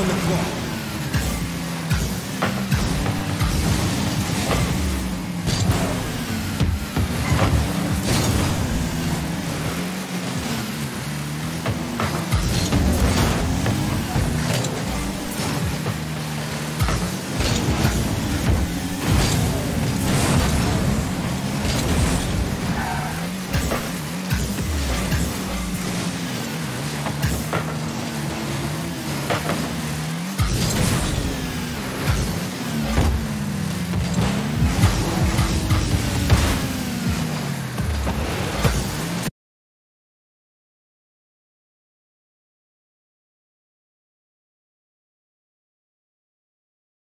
on the clock.